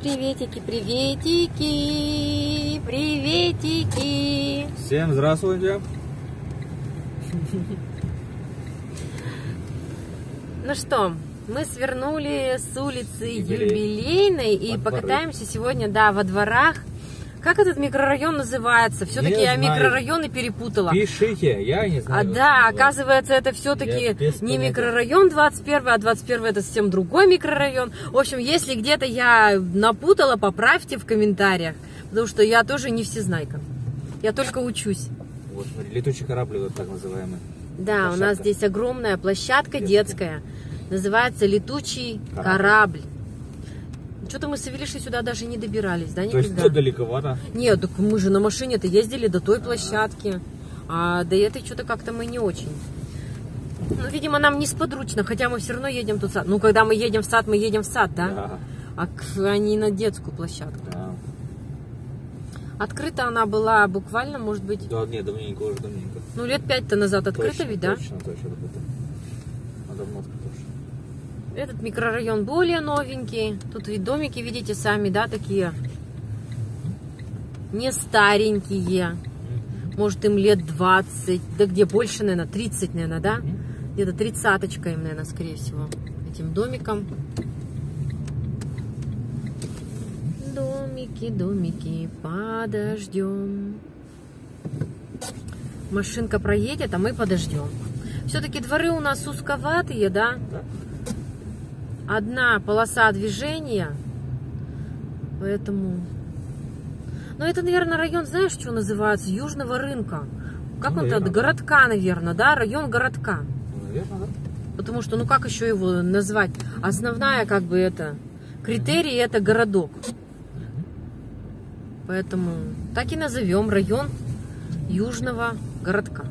Приветики, приветики, приветики. Всем здравствуйте. Ну что, мы свернули с улицы Юбилей. Юбилейной и дворы. покатаемся сегодня, да, во дворах. Как этот микрорайон называется? Все-таки я микрорайоны перепутала. Пишите, я не А знаю. да, как называется. оказывается, это все-таки не микрорайон 21, а 21 это совсем другой микрорайон. В общем, если где-то я напутала, поправьте в комментариях, потому что я тоже не всезнайка. Я только учусь. Вот, смотри, летучий корабль, вот так называемый. Да, у нас Площадка. здесь огромная площадка детская. Называется «Летучий Корабль. корабль». Что-то мы с Авелишей сюда даже не добирались, да, То есть никогда? тут далековато. Нет, так мы же на машине-то ездили до той площадки. А до этой что-то как-то мы не очень. Ну, видимо, нам несподручно, хотя мы все равно едем тут сад. Ну, когда мы едем в сад, мы едем в сад, да? Да. А, а не на детскую площадку. Да. Открыта она была буквально, может быть, Да, нет, давненько уже, давненько. ну, лет пять-то назад открыта Точно, ведь, да? Точно, точно, открыто. А давно открыто уже. Этот микрорайон более новенький. Тут и домики, видите, сами, да, такие. Не старенькие. Может, им лет 20. Да где больше, наверное, 30, наверное, да? Где-то тридцаточка им, наверное, скорее всего. Этим домиком. Домики, домики, подождем. Машинка проедет, а мы подождем. Все-таки дворы у нас узковатые, да? Одна полоса движения, поэтому... Ну, это, наверное, район, знаешь, что называется? Южного рынка. Как Ну, он да. Городка, наверное, да? Район городка. Ну, наверное, да. Потому что, ну, как еще его назвать? Основная, как бы, это... Критерий это городок. Поэтому так и назовем район Южного городка.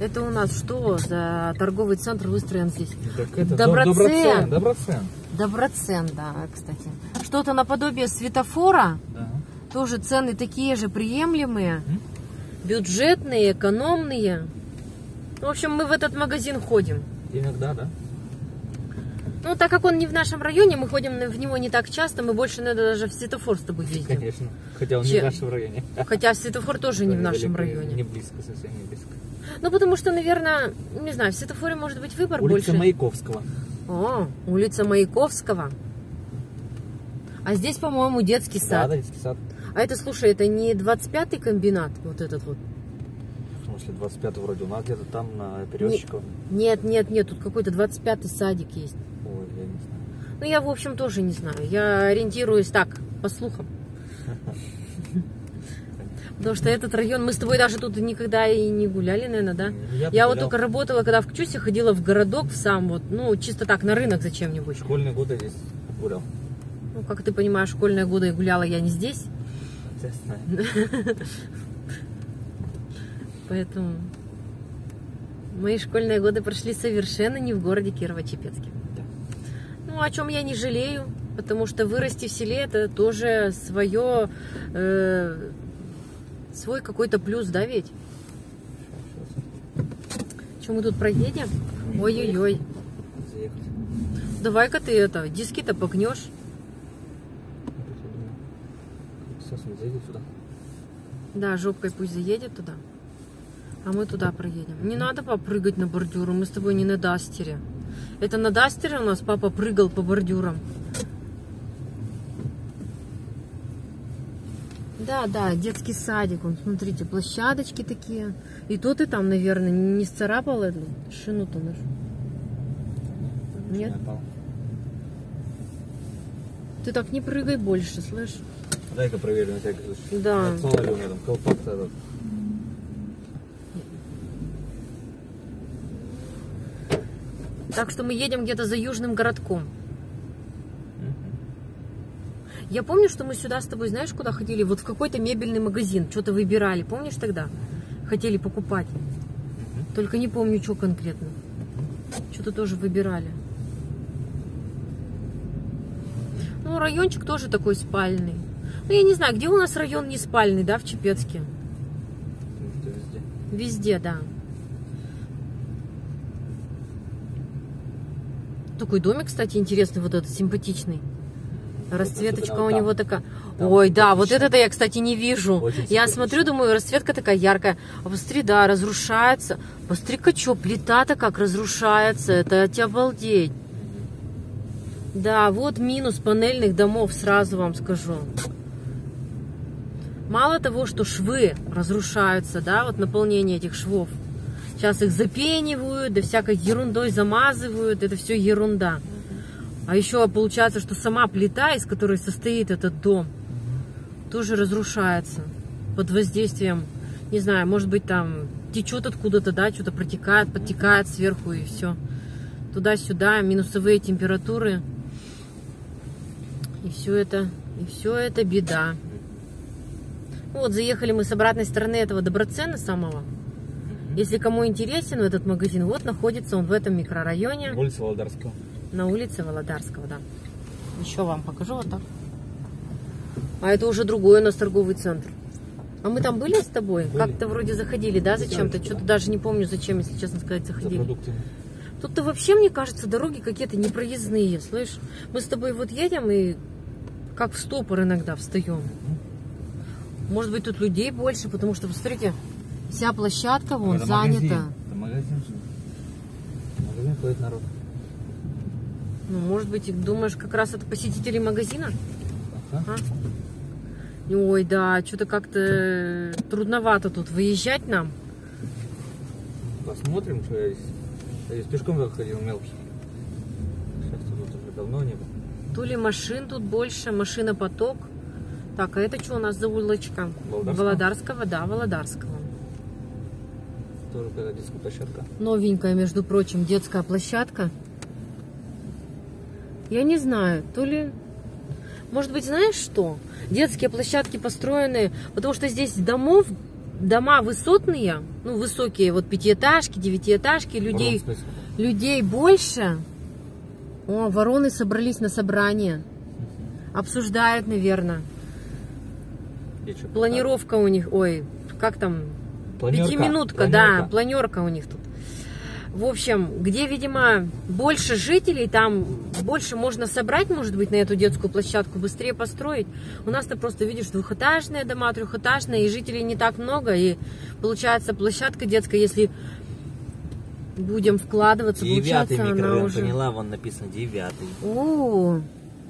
Это у нас что за торговый центр выстроен здесь? Так это Доброцен. Доброцен. Доброцен. Да, кстати. Что-то наподобие светофора. Да. Тоже цены такие же приемлемые. Мгм. Бюджетные, экономные. В общем, мы в этот магазин ходим. Иногда, да. Ну, так как он не в нашем районе, мы ходим в него не так часто, мы больше, наверное, даже в светофор с тобой ездим. Конечно. Хотя он не Че- в нашем районе. Хотя светофор тоже не в нашем районе. Не близко, совсем не близко. Ну, потому что, наверное, не знаю, в светофоре может быть выбор Улица больше. Маяковского. О, улица Маяковского. А здесь, по-моему, детский Да, сад. да, детский сад. А это, слушай, это не 25-й комбинат, вот этот вот? Смысле, 25 вроде. У нас где-то там на перевозчиков. Нет, нет, нет, тут какой-то 25-й садик есть. Ой, я не знаю. Ну, я, в общем, тоже не знаю. Я ориентируюсь так, по слухам. Потому что этот район, мы с тобой даже тут никогда и не гуляли, наверное, да? Я Я вот только работала, когда в Кчусе ходила в городок в сам, вот, ну, чисто так, на рынок зачем-нибудь. Школьные годы здесь гулял. Ну, как ты понимаешь, школьные годы гуляла я не здесь, Естественно. поэтому мои школьные годы прошли совершенно не в городе Кирово-Чепецке. Да. Ну, о чем я не жалею, потому что вырасти в селе это тоже свое, э, свой какой-то плюс, да, ведь? Что мы тут проедем? Ой-ой-ой. Давай-ка ты это, диски-то погнешь. Да, жопкой пусть заедет туда. А мы туда проедем. Не надо попрыгать на бордюры, мы с тобой не на Дастере. Это на Дастере у нас папа прыгал по бордюрам. Да, да, детский садик. Вон, смотрите, площадочки такие. И то ты там, наверное, не сцарапал эту шину-то нашу. Нет? Ты так не прыгай больше, слышь? Дай-ка проверю на случай. Да. Отсола ли у меня там колпак-то этот. Так что мы едем где-то за южным городком. Я помню, что мы сюда с тобой, знаешь, куда ходили? Вот в какой-то мебельный магазин. Что-то выбирали, помнишь тогда? Хотели покупать. Только не помню, что конкретно. Что-то тоже выбирали. Ну, райончик тоже такой спальный. Ну, я не знаю, где у нас район не спальный, да, в Чепецке? Что везде. Везде, да. Такой домик, кстати, интересный, вот этот симпатичный. Расцветочка у него такая. Там Ой, да, вот это я, кстати, не вижу. Я смотрю, думаю, расцветка такая яркая. А посмотри, да, разрушается. Посмотри-ка, что, плита-то как разрушается. Это тебя обалдеть. Да, вот минус панельных домов, сразу вам скажу. Мало того, что швы разрушаются, да, вот наполнение этих швов. Сейчас их запенивают, да всякой ерундой замазывают, это все ерунда. А еще получается, что сама плита, из которой состоит этот дом, тоже разрушается под воздействием, не знаю, может быть там течет откуда-то, да, что-то протекает, подтекает сверху и все. Туда-сюда, минусовые температуры. И все это, и все это беда. Вот, заехали мы с обратной стороны этого Доброцена самого. Если кому интересен этот магазин, вот находится он в этом микрорайоне. Улица Володарского. На улице Володарского, да. Еще вам покажу вот так. А это уже другой у нас торговый центр. А мы там были с тобой? Как-то вроде заходили, да, зачем-то? Что-то даже не помню, зачем, если честно сказать, За заходили. продуктами. Тут-то вообще, мне кажется, дороги какие-то непроездные, слышь? Мы с тобой вот едем и как в стопор иногда встаем. Может быть, тут людей больше, потому что, посмотрите, вся площадка вон Это занята. магазин. Это магазин же. Магазин ходит народ. Ну, может быть, и думаешь, как раз это посетители магазина? Ага. А? Ой, да, что-то как-то трудновато тут выезжать нам. Посмотрим, что я здесь. Я здесь пешком только ходил мелкий. Сейчас тут уже давно не было. То ли машин тут больше, машинопоток. Так, а это что у нас за улочка? Володарского? Володарского, да, Володарского. Тоже какая-то детская площадка. Новенькая, между прочим, детская площадка. Я не знаю, то ли... Может быть, знаешь что? Детские площадки построены, потому что здесь домов, дома высотные, ну, высокие, вот пятиэтажки, девятиэтажки, людей, людей больше. О, вороны собрались на собрание. Обсуждают, наверное. Планировка у них, ой, как там, Планерка. Пятиминутка, да, планерка у них тут. В общем, где, видимо, больше жителей, там больше можно собрать, может быть, на эту детскую площадку, быстрее построить. У нас-то просто, видишь, двухэтажные дома, трехэтажные, и жителей не так много, и получается площадка детская, если будем вкладываться, Девятый получается, она микрорайон, уже... поняла, вон написано девятый. О,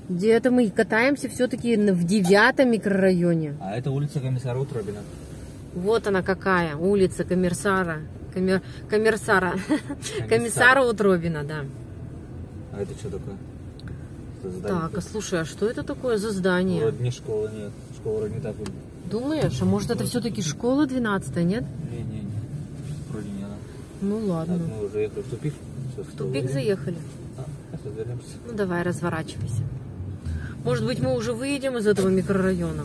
где-то мы катаемся все-таки в девятом микрорайоне. А это улица комиссара Утробина. Вот она какая, улица Коммерсара. Коммер... Коммерсара. Комиссара Утробина, да. А это что такое? Это здание Так, а слушай, а что это такое за здание? Вроде не школа, нет. Школа вроде не так. Думаешь, а может это все-таки школа 12 нет? Не-не-не. Вроде не она. Ну Так, ладно. мы уже ехали в тупик. Сейчас В тупик заехали. А, сейчас вернемся. Ну давай, разворачивайся. Может быть, мы уже выедем из этого микрорайона?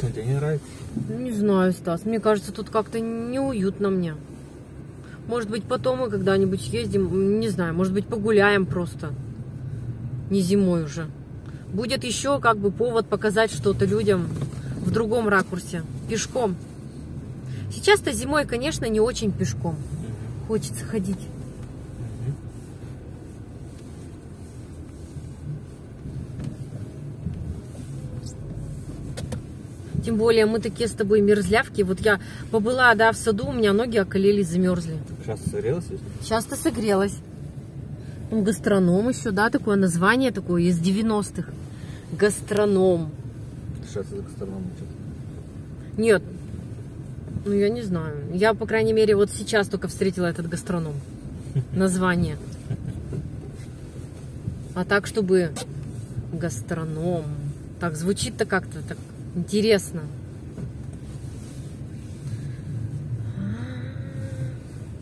Тебе не нравится? Не знаю, Стас. Мне кажется, тут как-то неуютно мне. Может быть, потом мы когда-нибудь ездим, не знаю, может быть, погуляем просто. Не зимой уже. Будет еще как бы повод показать что-то людям в другом ракурсе. Пешком. Сейчас-то зимой, конечно, не очень пешком. Хочется ходить. Тем более мы такие с тобой мерзлявки. Вот я побыла, да, в саду, у меня ноги околелись, замерзли. Сейчас согрелась? Сейчас-то согрелась. Гастроном еще, да, такое название такое из 90-х. Гастроном. Сейчас это гастроном. Нет, ну я не знаю. Я, по крайней мере, вот сейчас только встретила этот гастроном. Название. А так, чтобы гастроном. Так звучит-то как-то так интересно.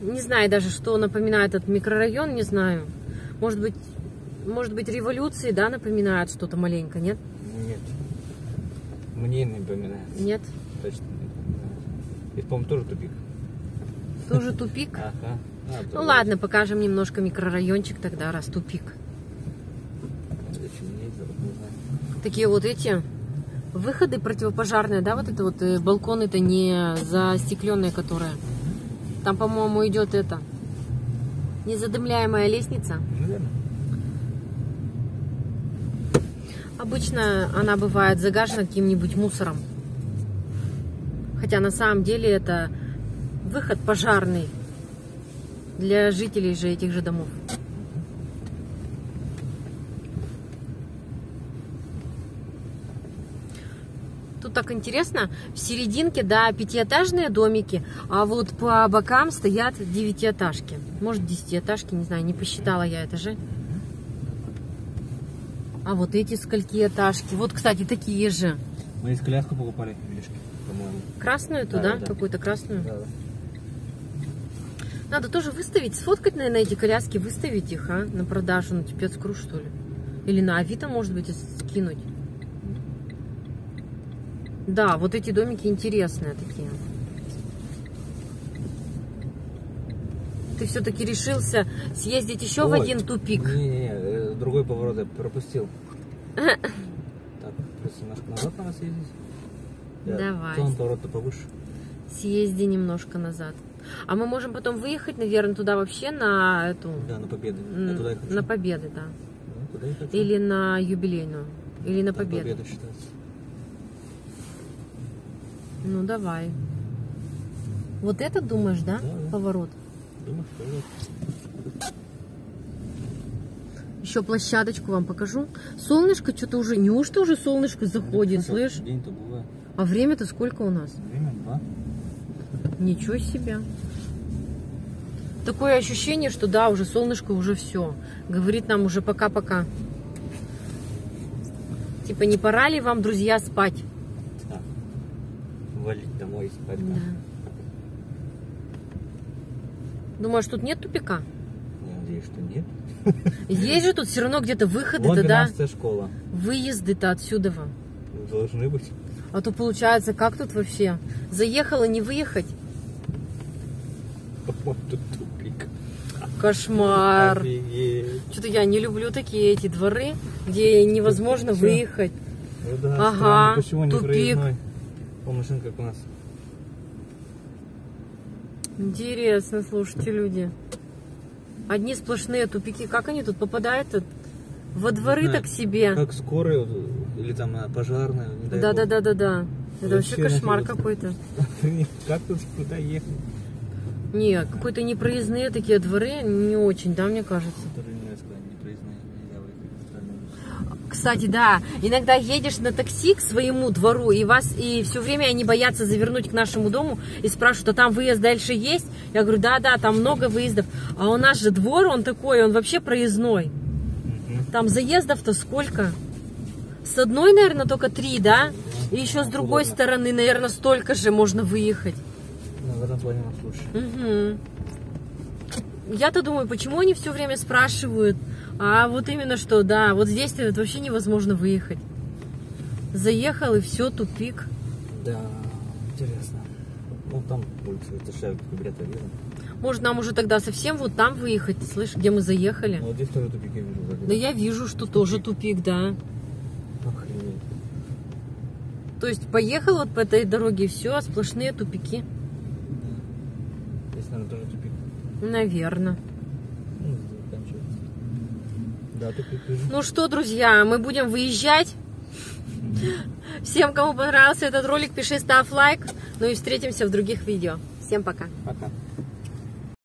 Не знаю даже, что напоминает этот микрорайон, не знаю. Может быть, может быть, революции, да, напоминает что-то маленько, нет? Нет. Мне не напоминает. Нет? Точно не. Здесь, по-моему, тоже тупик. Тоже тупик? Ага. А, Ну ладно, покажем немножко микрорайончик тогда, раз тупик. Такие вот эти Выходы противопожарные, да, вот это вот э, балконы это не застекленные, которые. Там, по-моему, идет это. Незадымляемая лестница. Обычно она бывает загажена каким-нибудь мусором. Хотя на самом деле это выход пожарный для жителей же этих же домов. Так интересно, в серединке, да, пятиэтажные домики, а вот по бокам стоят девятиэтажки. Может, десятиэтажки, не знаю, не посчитала я этажи. А вот эти скольки этажки. Вот, кстати, такие же. Мы из коляску покупали, видишь, по-моему. Красную Да, туда, да, да. какую-то красную. Да, да. Надо тоже выставить, сфоткать, наверное, эти коляски, выставить их, а, на продажу, на Типецкру, что ли. Или на Авито, может быть, скинуть. Да, вот эти домики интересные такие. Ты все-таки решился съездить еще в Ой, один тупик. Не-не-не, э, другой поворот я пропустил. Так, просто немножко назад надо съездить. Да, Давай. Тон поворот-то повыше. Съезди немножко назад. А мы можем потом выехать, наверное, туда вообще на эту... Да, на победы. Я туда и хочу. на Победы, да. Да, туда и хочу. Или на юбилейную. Или на Там Победу. Победа считается. Ну, давай. Вот это думаешь, да? Да, да. Поворот. Думаешь, поворот. Еще площадочку вам покажу. Солнышко что-то уже... Неужто уже солнышко заходит, Ну, слышь? День-то бывает. А время-то сколько у нас? Время два. Ничего себе. Такое ощущение, что да, уже солнышко, уже все. Говорит нам уже пока-пока. Типа, не пора ли вам, друзья, спать? Валить домой и спать. Да. Думаешь, тут нет тупика? Я надеюсь, что нет. Есть же тут все равно где-то выходы, Вот да, да? 12 школа. Выезды-то отсюда вам. Должны быть. А то получается, как тут вообще? Заехала, не выехать? Вот тут тупик. Кошмар. Что-то я не люблю такие эти дворы, где невозможно выехать. Ну да, Ага, странно, почему не тупик. проездной? О, машинка как у нас. Интересно, слушайте, люди. Одни сплошные тупики. Как они тут попадают? -то? Во дворы так себе. Как вот, или там не дай Да, да, да, да, да. Это вообще кошмар какой-то. Как тут куда ехать? Не, какой-то непроездные такие дворы не очень, да, мне кажется. Которые не сказать, не проездные, нельзя выехать в остальное. Кстати, да, иногда едешь на такси к своему двору, и вас и все время они боятся завернуть к нашему дому и спрашивают, а там выезд дальше есть? Я говорю, да, да, там много выездов. А у нас же двор, он такой, он вообще проездной. Там заездов-то сколько? С одной, наверное, только три, да? И еще с другой стороны, наверное, столько же можно выехать. В этом плане у нас лучше. Мгм. Я-то думаю, почему они все время спрашивают? А вот именно что, да, вот здесь вот вообще невозможно выехать. Заехал и все, тупик. Да, интересно. Ну, там улица, шаг, билета видно. Может, нам уже тогда совсем вот там выехать, слышь, где мы заехали? Ну, вот здесь тоже тупик я вижу. вроде. Да я вижу, что тоже тупик, да. Охренеть. То есть поехал вот по этой дороге, все, сплошные тупики. Да. Здесь, наверное, тоже тупик. Наверное. Ну. Ну что, друзья, мы будем выезжать. Всем, кому понравился этот ролик, пиши, ставь лайк. Ну и встретимся в других видео. Всем пока. Пока.